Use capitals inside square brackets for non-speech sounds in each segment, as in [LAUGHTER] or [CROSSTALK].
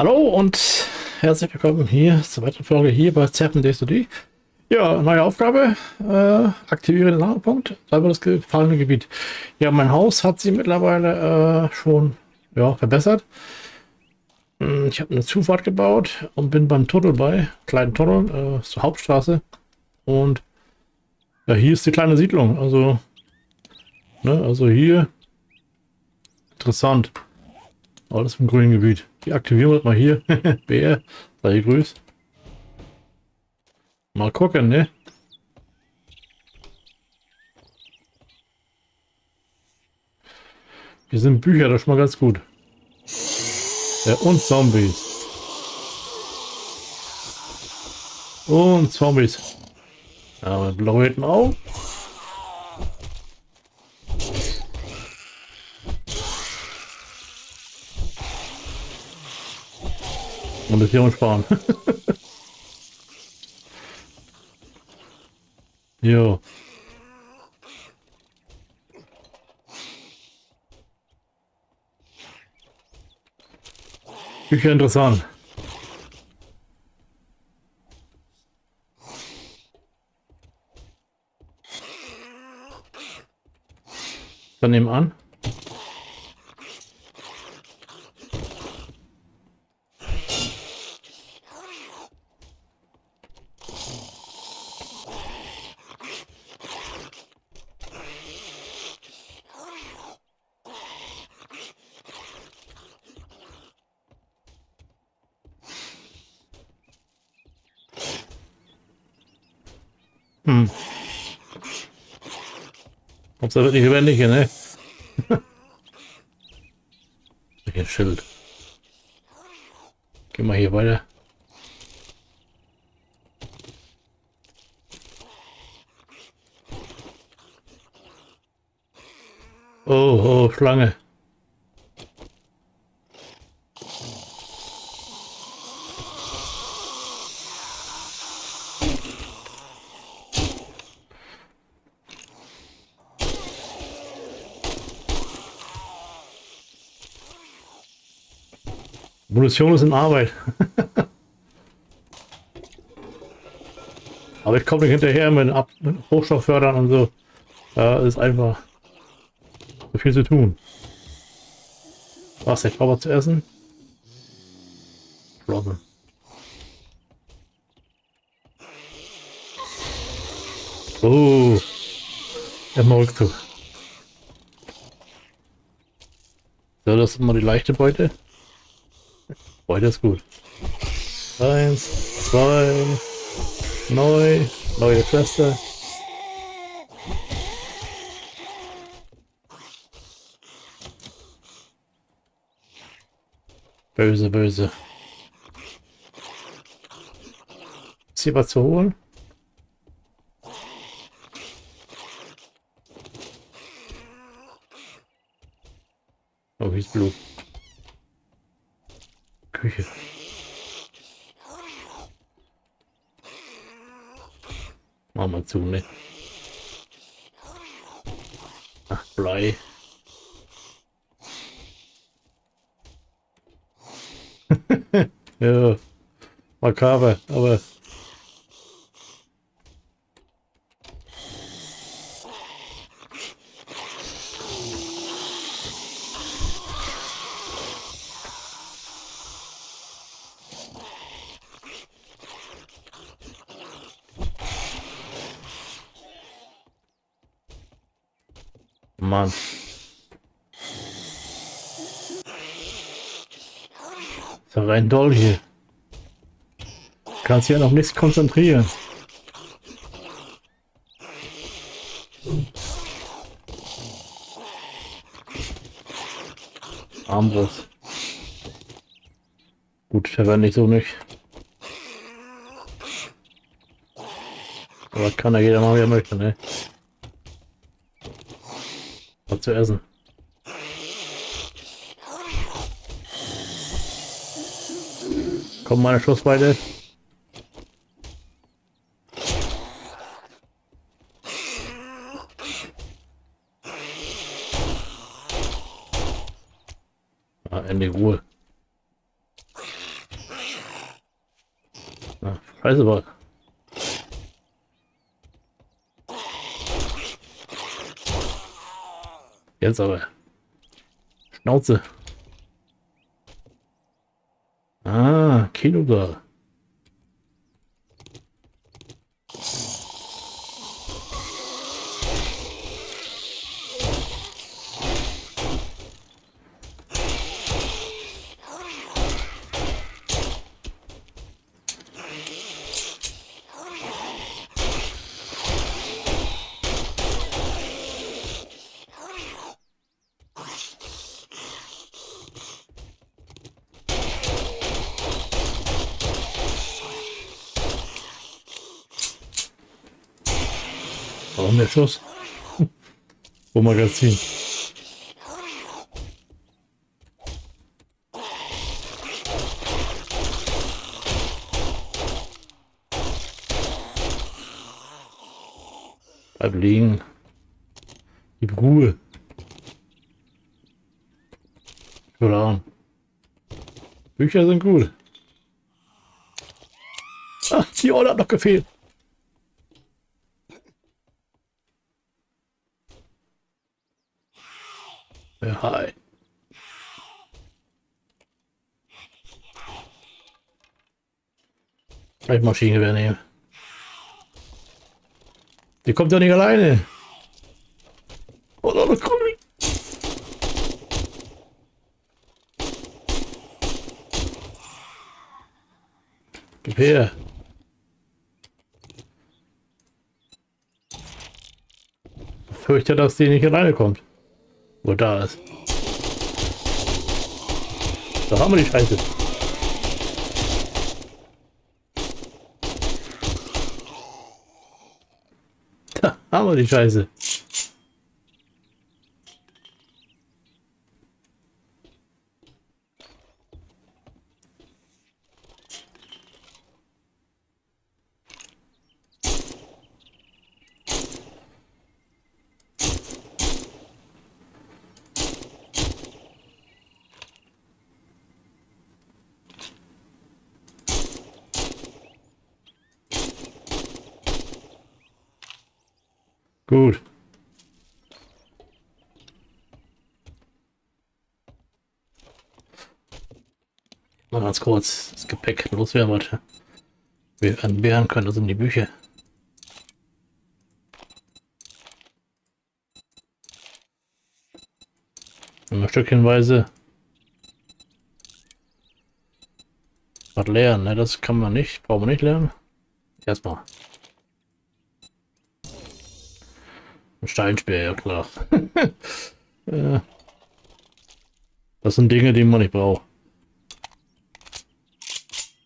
Hallo und herzlich willkommen hier zur weiteren Folge hier bei Zerpen DSD. Ja, neue Aufgabe. Äh, aktiviere den Lagerpunkt. Selber das gefallene Gebiet. Ja, mein Haus hat sie mittlerweile äh, schon ja, verbessert. Hm, ich habe eine Zufahrt gebaut und bin beim Tunnel bei, kleinen Tunnel, äh, zur Hauptstraße. Und ja, hier ist die kleine Siedlung. Also, ne, also hier interessant. Alles im grünen Gebiet. Aktivieren wir mal hier. [LAUGHS] Bär, sei grüßt. Mal gucken, ne? Hier sind Bücher, das ist mal ganz gut. Ja, und Zombies. Und Zombies. Ja, mit blauen Augen. Hier sparen. [LAUGHS] jo. Bücher interessant. Dann nehmen an. Hm. Hauptsache wird nicht lebendig ne? [LAUGHS] Ein Schild. Geh mal hier weiter. Oh, oh, Schlange. Munition ist in Arbeit. Aber ich komme nicht hinterher mit, Ab mit Hochstofffördern und so. Da ist einfach so viel zu tun. Was, ich brauche was zu essen? Flossen. Oh, erstmal Rückzug. So, das ist mal die leichte Beute. Das ist gut. Eins, zwei, neu, neue Schwester. Böse, böse. Ist hier was zu holen? Oh, wie ist Blut? Mach mal zu, ne? Ach, Blei. [LAUGHS] ja, makaber, aber Mann. Ist ja rein doll hier. Kannst ja noch nichts konzentrieren. Armbrust. Gut, war nicht so nicht. Aber kann ja jeder mal, wie er möchte, ne? Wasser zu essen. Komm, meine Schussweite. Ah, endlich Ruhe. Ach, scheiße, war. Jetzt aber. Schnauze. Ah, Kilogramm. Der Schuss? Wo Magazin? Bleib liegen. Gib Ruhe. Ahnung. Bücher sind gut. Ach, die Olle hat noch gefehlt. Ja, hi. Vielleicht Maschinengewehr nehmen. Die kommt ja nicht alleine. Oh, da Krümel. Gib her. Ich fürchte, dass die nicht alleine kommt. Wo da ist. Da haben wir die Scheiße. [LAUGHS] Da haben wir die Scheiße. Gut. Mal ganz kurz das Gepäck loswerden wollte. Wir entbehren können, das sind die Bücher. Immer stückchenweise was lernen, ne? Das kann man nicht, brauchen wir nicht lernen. Erstmal. Steinspeer, ja klar. [LAUGHS] ja. Das sind Dinge, die man nicht braucht.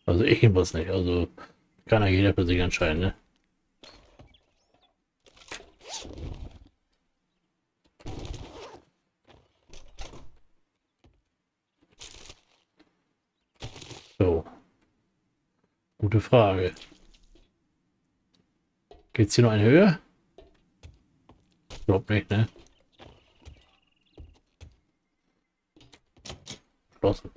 Also ich jedenfalls nicht. Also kann ja jeder für sich entscheiden, ne? So. Gute Frage. Geht's hier noch eine Höhe? Glaub nicht, ne? Schlossen.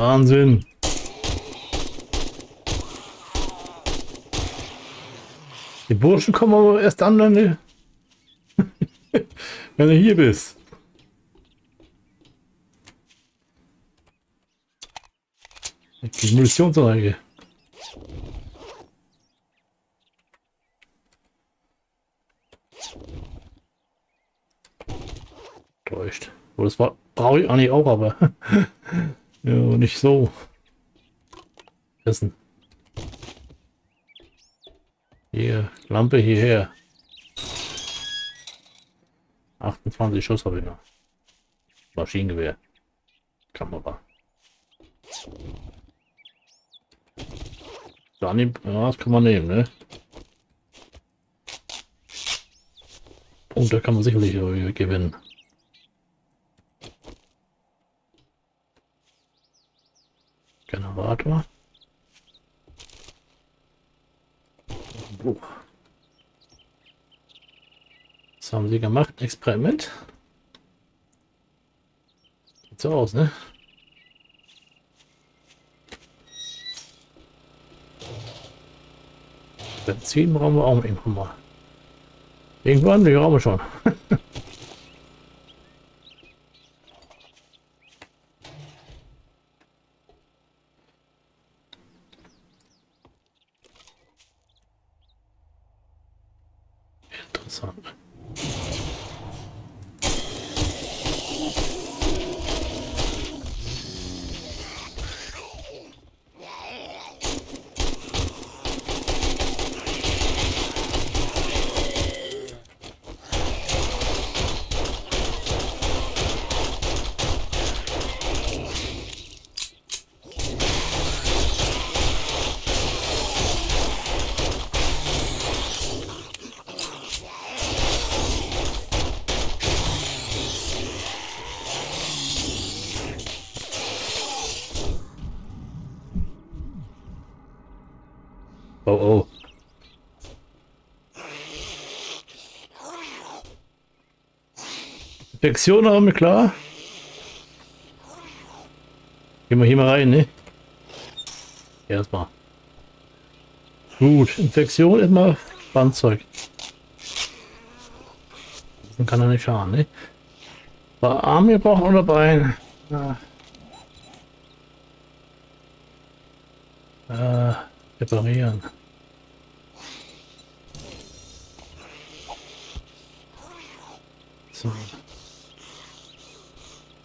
Wahnsinn. Die Burschen kommen aber erst an, wenn du, [LAUGHS] wenn du hier bist. Die Munitionsanlage. Täuscht. Oh, das war brauche ich eigentlich auch, aber [LAUGHS] Ja, nicht so. Essen. Hier, Lampe hierher. 28 Schuss habe ich noch. Maschinengewehr. Kamera. Dani, ja, das kann man nehmen, ne? Punkte kann man sicherlich gewinnen. Generator. Buch. Was haben sie gemacht? Experiment. Sieht so aus, ne? Benzin brauchen wir auch irgendwann mal. Irgendwann, die brauchen wir schon. [LAUGHS] Interessant. Oh oh. Infektion haben wir klar. Gehen wir hier mal rein, ne? Erstmal. Gut, Infektion mal Bandzeug. Dann kann er nicht schaden, ne? War Arm gebrochen oder Bein? Ja. Äh, reparieren. So.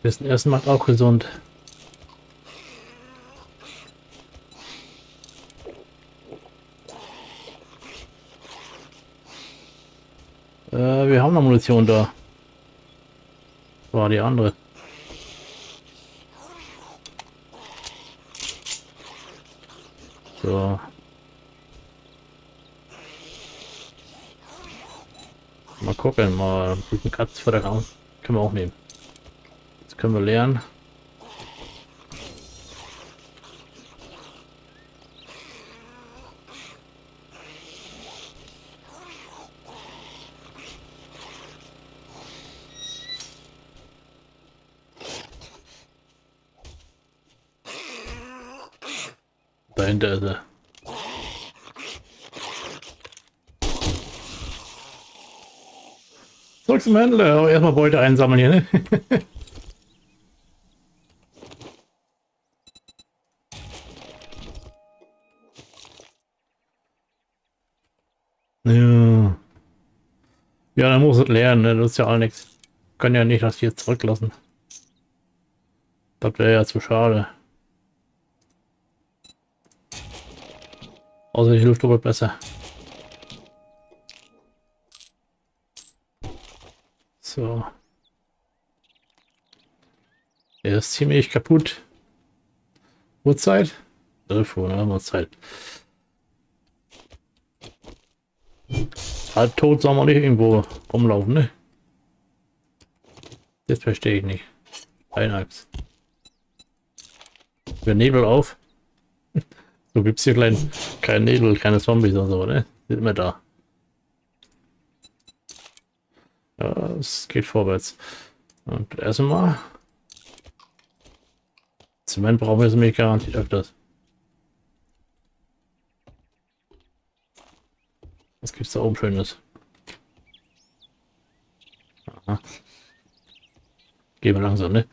Wissen Essen macht auch gesund. Äh, wir haben noch Munition da. War die andere. So. Gucken, mal guten Katz vor der Raum. Können wir auch nehmen. Jetzt können wir lernen. Dahinter ist er. Zum Händler. Aber erstmal Beute einsammeln hier, ne? [LAUGHS] ja. Ja, dann muss es lernen, ne? Das ist ja auch nichts. Können ja nicht das hier zurücklassen. Das wäre ja zu schade. Außer die Luft wird besser. So. Er ist ziemlich kaputt. Uhrzeit? 11 Uhr, ne? Uhrzeit. Halb tot soll man nicht irgendwo rumlaufen, ne? Das verstehe ich nicht. Einheits. Wir Nebel auf. [LAUGHS] So gibt es hier kein Nebel, keine Zombies und so, ne? Sind wir da. Ja, es geht vorwärts. Und erstmal. Zement brauchen wir jetzt nämlich garantiert öfters. Was gibt's da oben Schönes? Aha. Gehen wir langsam, ne?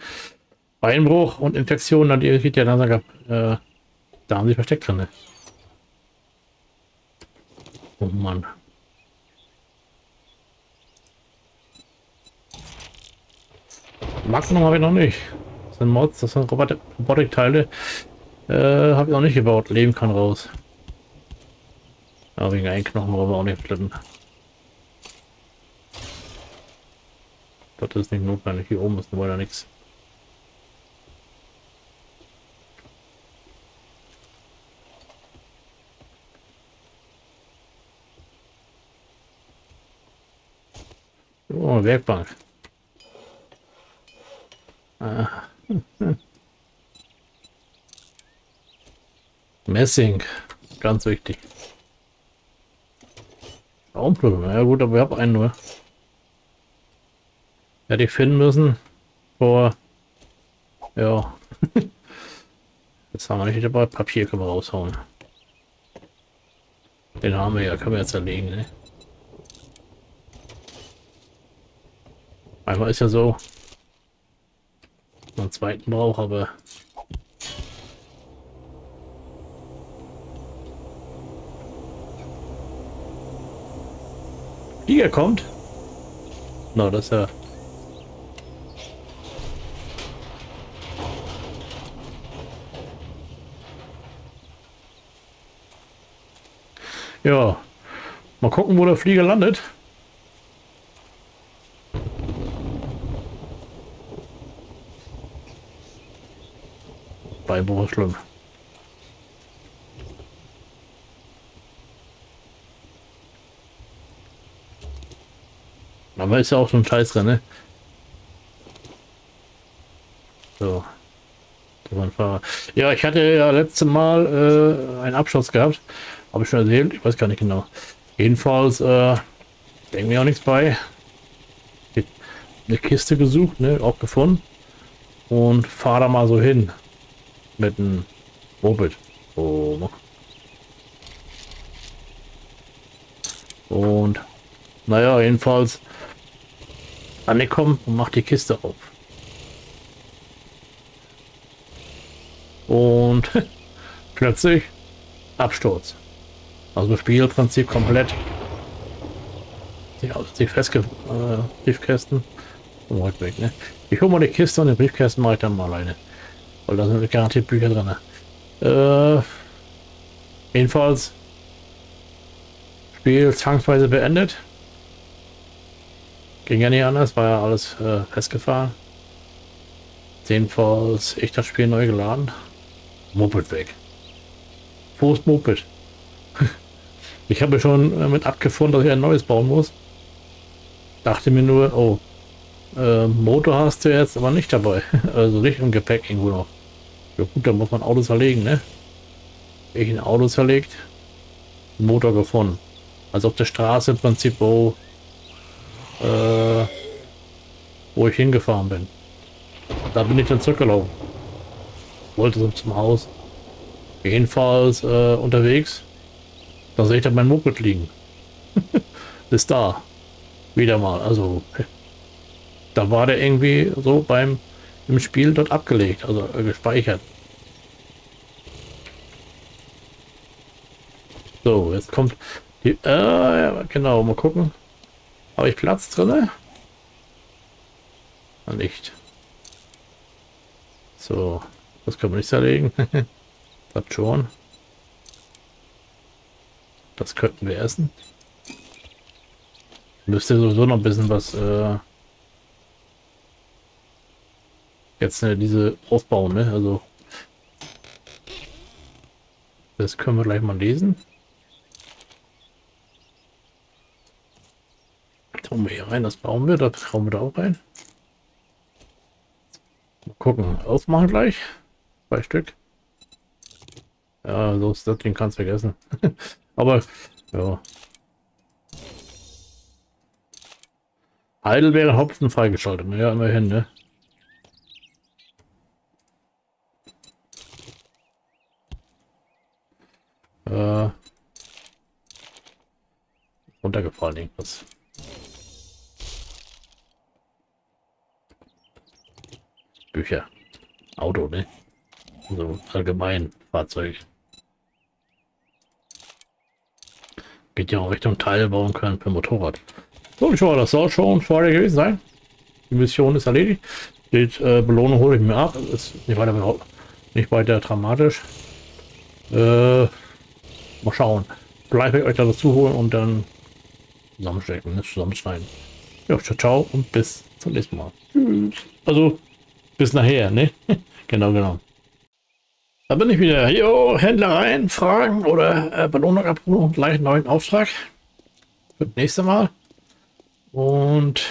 Beinbruch und Infektion, dann geht ja langsam äh, da haben sie versteckt drin. Ne? Oh Mann. Magnum habe ich noch nicht. Das sind Mods, das sind Robot Robotikteile. Äh, habe ich noch nicht gebaut. Leben kann raus. Aber wegen einen Knochen wollen wir auch nicht flippen. Das ist nicht notwendig. Hier oben ist nur leider nichts. Oh, Werkbank. Ah. [LAUGHS] Messing. Ganz wichtig. Raumblöcke. Ja gut, aber wir haben einen nur. Hätte ich finden müssen. Vor. Ja. [LAUGHS] Jetzt haben wir nicht dabei. Papier können wir raushauen. Den haben wir ja, können wir jetzt erlegen, ne? Einmal ist ja so, einen zweiten braucht, aber Flieger kommt. Na, no, das ist ja Ja, mal gucken, wo der Flieger landet. Bei Brüssel. Aber ist ja auch so ein Scheißrennen, ne? So. Ja, ich hatte ja letztes Mal äh, einen Abschluss gehabt. Habe ich schon erzählt? Ich weiß gar nicht genau. Jedenfalls, äh, denke mir auch nichts bei. Eine Kiste gesucht, ne, auch gefunden. Und fahre da mal so hin. Mit einem Moped. Oh. Und, naja, jedenfalls angekommen und macht die Kiste auf. Und [LAUGHS] plötzlich Absturz. Also Spielprinzip komplett. Die, die Festge äh, Briefkästen. Ne? Ich hole mal die Kiste und den Briefkästen mache ich dann mal alleine. Weil da sind garantiert Bücher drin. Ne? Äh, jedenfalls Spiel zwangsweise beendet. Ging ja nicht anders, war ja alles äh, festgefahren. Jedenfalls ich das Spiel neu geladen. Moped weg. Wo ist Moped? [LAUGHS] Ich habe schon äh, mit abgefunden, dass ich ein neues bauen muss. Dachte mir nur, oh, äh, Motor hast du jetzt aber nicht dabei. [LAUGHS] Also nicht im Gepäck irgendwo noch. Ja gut, da muss man Autos zerlegen, ne? Ich ein Auto zerlegt, Motor gefunden. Also auf der Straße im Prinzip, wo, äh, wo ich hingefahren bin. Da bin ich dann zurückgelaufen. Wollte so zum Haus. Jedenfalls äh, unterwegs da sehe ich dann mein Moped liegen. [LAUGHS] ist da. Wieder mal. Also, [LAUGHS] da war der irgendwie so beim im Spiel dort abgelegt, also äh, gespeichert. So, jetzt kommt die. Äh, genau, mal gucken. Habe ich Platz drin? Nicht. So, das können wir nicht zerlegen. [LAUGHS] das schon. Das könnten wir essen. Müsste sowieso noch ein bisschen was äh, jetzt äh, diese aufbauen, ne? Also das können wir gleich mal lesen. Tun wir hier rein, das bauen wir, das schauen wir da auch rein. Mal gucken, aufmachen gleich. Zwei Stück. Ja, so ist das Ding kannst vergessen. [LAUGHS] Aber, ja. Heidel wäre Hopfen freigeschaltet. Ja, immerhin, ne? Äh, runtergefallen irgendwas. Bücher. Auto, ne? So allgemein Fahrzeug. Geht ja auch Richtung Teile bauen können für Motorrad. So, ich hoffe, das soll schon vorher gewesen sein. Die Mission ist erledigt. Die äh, Belohnung hole ich mir ab. Ist nicht weiter, nicht weiter dramatisch. Äh, mal schauen. Vielleicht werde ich euch da dazu holen und dann zusammenstecken, ne? zusammenschneiden. Ja, ciao, ciao und bis zum nächsten Mal. Tschüss. Also, bis nachher, ne? [LAUGHS] genau, genau. Da bin ich wieder. Jo, Händler rein, Fragen oder äh, Belohnung abrufen, gleich einen neuen Auftrag. Für das nächste Mal. Und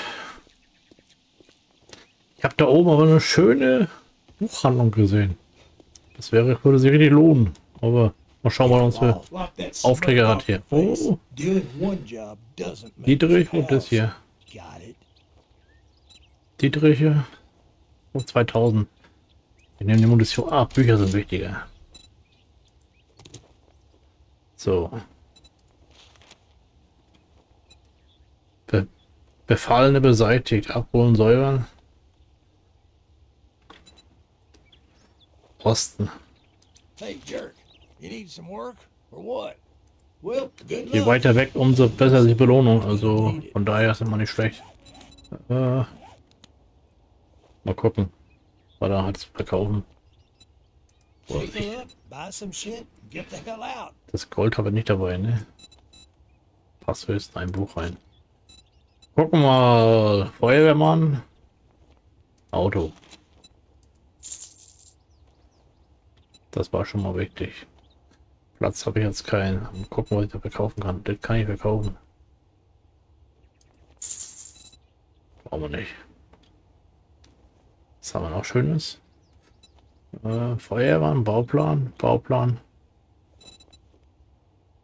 ich habe da oben aber eine schöne Buchhandlung gesehen. Das wäre, würde sich richtig lohnen. Aber mal schauen, was unsere Aufträge hat hier. Oh. Dietrich und das hier. Dietriche und 2000. Wir nehmen die Munition. Ah, Bücher sind wichtiger. So. Be Befallene beseitigt. Abholen, säubern. Osten. Je weiter weg, umso besser die Belohnung. Also von daher ist immer nicht schlecht. Äh, mal gucken, was er hat zu verkaufen. Das Gold habe ich nicht dabei, ne? Passt höchstens ein Buch rein. Gucken mal. Feuerwehrmann. Auto. Das war schon mal wichtig. Platz habe ich jetzt keinen. Gucken, was ich da verkaufen kann. Das kann ich verkaufen. Brauchen wir nicht. Was haben wir noch Schönes? Äh, Feuerwehr, Bauplan, Bauplan.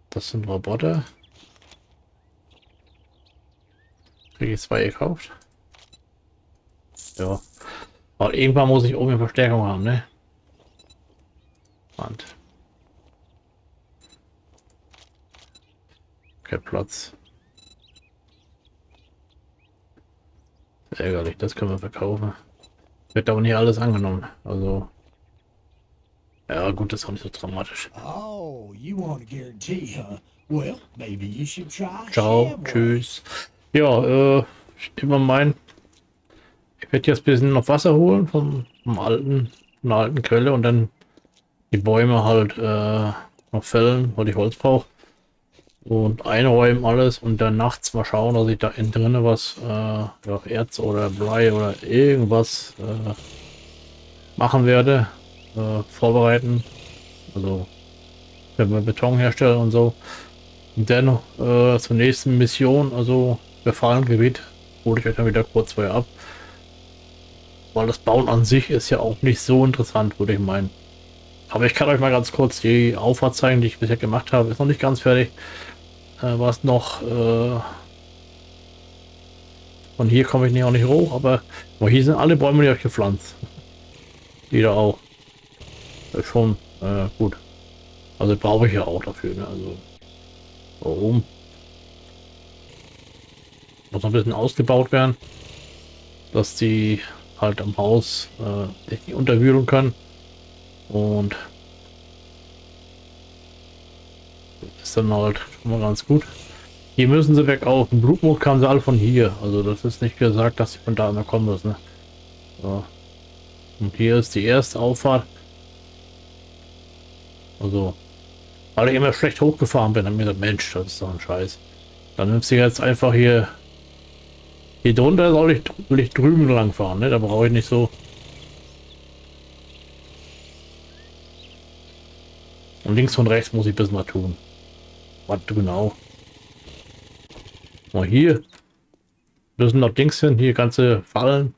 Das sind Roboter. Kriege ich zwei gekauft. Ja. Aber irgendwann muss ich oben Verstärkung haben, ne? Wand. Kein Platz. Ärgerlich, das können wir verkaufen. Wird aber nicht alles angenommen. Also. Ja gut, das ist auch nicht so dramatisch. Oh, you want a guarantee, huh? Well, maybe you should try. Ciao, tschüss. Ja, äh, immer mein. Ich werde jetzt ein bisschen noch Wasser holen vom, vom alten, von alten Quelle und dann die Bäume halt äh, noch fällen, weil ich Holz brauche. Und einräumen alles und dann nachts mal schauen, dass ich da innen drinne was, äh, ja, Erz oder Blei oder irgendwas äh, machen werde. Äh, vorbereiten. Also wenn wir Beton herstellen und so. Und dann äh, zur nächsten Mission, also befallen Gebiet, hole ich euch dann wieder kurz vorher ab. Weil das Bauen an sich ist ja auch nicht so interessant, würde ich meinen. Aber ich kann euch mal ganz kurz die Auffahrt zeigen, die ich bisher gemacht habe. Ist noch nicht ganz fertig. Äh, was noch... Äh, von hier komme ich nicht auch nicht hoch, aber hier sind alle Bäume, die ich gepflanzt. Die da auch. Das ist schon äh, gut. Also brauche ich ja auch dafür. Ne? Also warum? Muss noch ein bisschen ausgebaut werden, dass die halt am Haus äh, nicht unterwühlen können. Und ist dann halt mal ganz gut. Hier müssen sie weg auf. Im Blutmond kamen sie alle von hier. Also das ist nicht gesagt, dass sie von da immer kommen müssen. Ne? So. Und hier ist die erste Auffahrt. Also, weil ich immer schlecht hochgefahren bin, dann mir gesagt, Mensch, das ist doch ein Scheiß. Dann nimmst du jetzt einfach hier hier drunter soll ich, will ich drüben lang fahren, ne? Da brauche ich nicht so Und links und rechts muss ich das mal tun. Was genau? Mal hier. Müssen noch Dings hin. Hier ganze Fallen.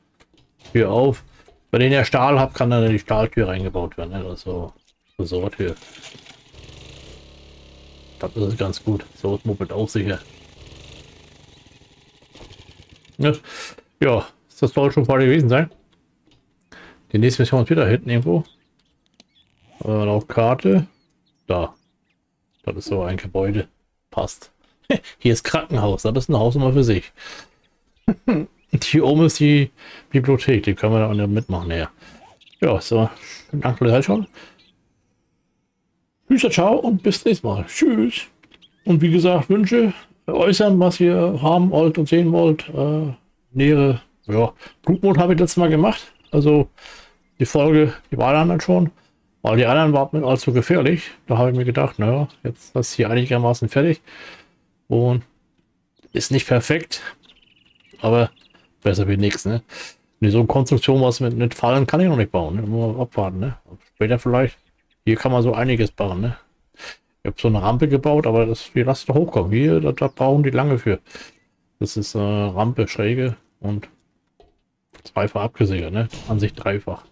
Hier auf. Wenn ich ja Stahl habe, kann dann die Stahltür reingebaut werden. Ne? Also Ressorttür. Das ist ganz gut. So Moped auch sicher. Ja, ja das soll schon voll gewesen sein. Die nächste Mission ist wieder hinten irgendwo. Äh, auf Karte. Da. Das ist so ein Gebäude. Passt. [LAUGHS] Hier ist Krankenhaus. Das ist ein Haus immer für sich. [LAUGHS] Hier oben ist die Bibliothek. Die können wir da mitmachen. Ja, ja so. Danke für schon. Tschüss, ciao und bis nächstes Mal. Tschüss. Und wie gesagt, Wünsche äußern, was ihr haben wollt und sehen wollt. Äh, nähere, ja, Blutmond habe ich letztes Mal gemacht. Also die Folge, die war dann schon. Weil die anderen waren mir allzu gefährlich. Da habe ich mir gedacht, naja, jetzt ist das hier einigermaßen fertig. Und ist nicht perfekt, aber besser wie nichts, ne? Nee, so eine Konstruktion, was mit, mit Fallen kann ich noch nicht bauen. Ne? Nur abwarten, ne? Später vielleicht. Hier kann man so einiges bauen, ne? Ich habe so eine Rampe gebaut, aber das, die lasst doch hochkommen. Hier, da, da brauchen die lange für. Das ist äh, Rampe, Schräge und zweifach abgesichert, ne? An sich dreifach.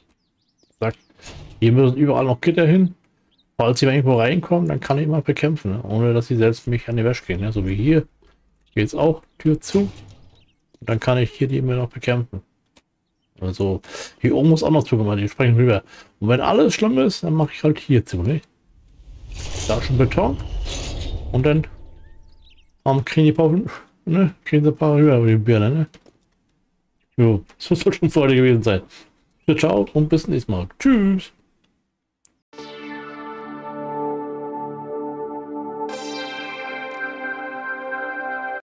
Hier müssen überall noch Gitter hin. Falls sie irgendwo reinkommen, dann kann ich mal bekämpfen, ne? ohne dass sie selbst mich an die Wäsche gehen. Ne? So wie hier. Hier ist auch Tür zu. Und dann kann ich hier die immer noch bekämpfen. Also hier oben muss auch noch zugemacht, die sprechen rüber. Und wenn alles schlimm ist, dann mache ich halt hier zu, nicht? Da schon Beton. Und dann um, kriegen die paar, ne? Kriegen sie ein paar rüber über die Birne, ne? Jo, [LAUGHS] das soll schon vor gewesen sein. Ciao und bis nächstes Mal. Tschüss.